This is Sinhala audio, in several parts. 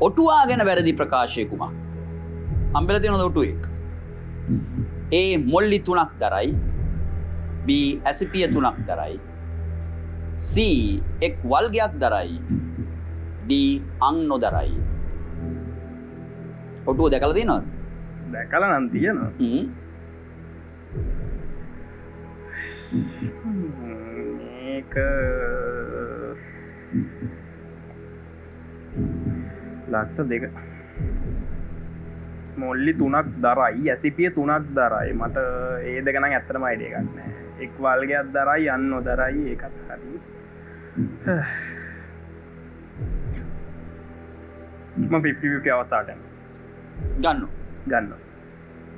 ඔටුවා ගැන වැරදි ප්‍රකාශයකුමක් හම්බෙල තියෙන ඔටුවෙක් ඒ මොල්ලි තුනක් දරයි. B. ඇසිපිය තුනක් දරයි. C. එක් වල්ගයක් දරයි. D. අං නොදරයි. ඔටුව දැකල තිනොත් දැකල නම් තියෙන මේක ලක්ෂ දෙක. මොල්ලි තුනක් දරයි. ඇසිපිය තුනක් දරයි. මට ඒ දෙකන ඇත්තම අයිඩිය ගන්න එක් වල්ගයක් දරයි යන්න නොදරයි. ඒකත් හරි. අවස්ථාට ගන්න ගන්න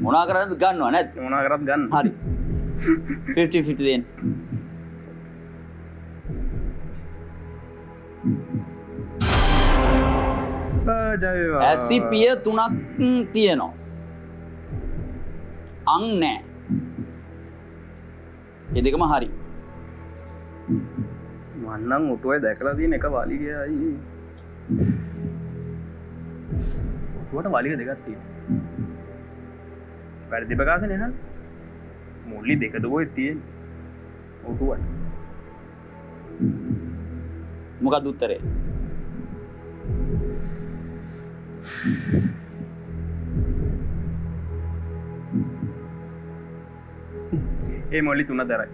මොනා කරද ගන්නවා නැත් මොනා කරත් ගන්න. හරි. 50 දෙෙන් ඇසිපිය තුනක් තියෙනවා. අං නෑ. එදකම හරි. මන්නම් උටුවයි දැකලා තියන එක වලිගයයි. ට වලිග දෙගත්ති පැරදි ප්‍රකාශනය හ මුල්ලි දෙකදකො තියෙන් ඔටුවට. මොකක් දුත්තරේ ඒ මොල්ලි තුන දරයි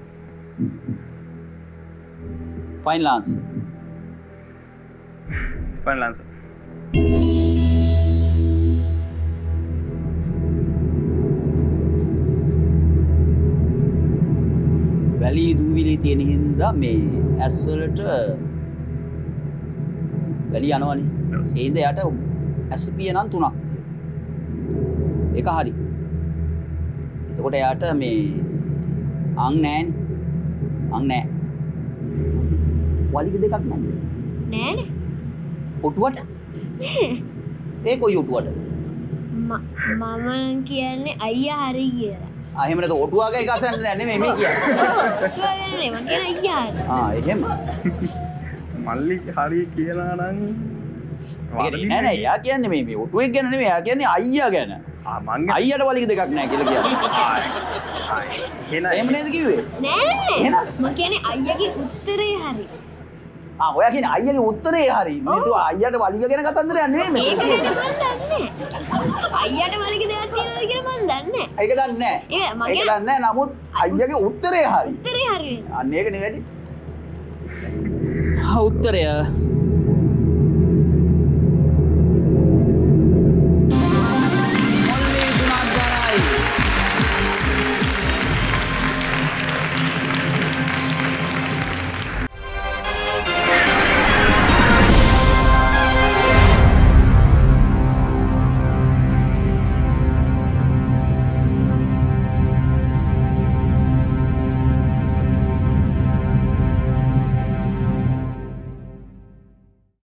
ෆයින්ලාන්ස් ෆන්ලන්ස වැලී දූවිලි තියෙන හින්දා මේ ඇස්වලට වැලි යනවනි. ඒද යට ඇසපිය නම් තුනක්. එක හරි. එතකොට එයාට මේ අං නෑන්. අං නෑ. වලික දෙකක් නැ නෑන. ඔටුවට? ඒ කොයි ඔටුවට? මම කියන්නේ අයිය හරි කියලා. අහෙමට ඔටුවාගේ එකසන්න නැන මේ කිය එහෙම. මල්ලි හරි කියලා නං නැන යා කියන්න මේ ඔටුවක් ගැන යා කියන්නේ අයියා ගැන. මං අයියට වලික දෙකක් නෑ කියල කිය හෙන එමනේද කිවේ නෑ ම කියන අයියගේ උත්තරේ හරි. ඔය කියන අයියගේ උත්තරේ හරි. නතු අයියට වලික ගැන කතන්දර යන්නේ මේ ඒක අයියට වලික දෙයක් තියෙනවද කියලා මන් දන්නේ ඒක දන්න ඒ ඒක මගේ දන්න නමුත් අයියගේ උත්තරේ හරි. උත්තරේ හරි. අන්න ඒක නිවැඩි උත්තරය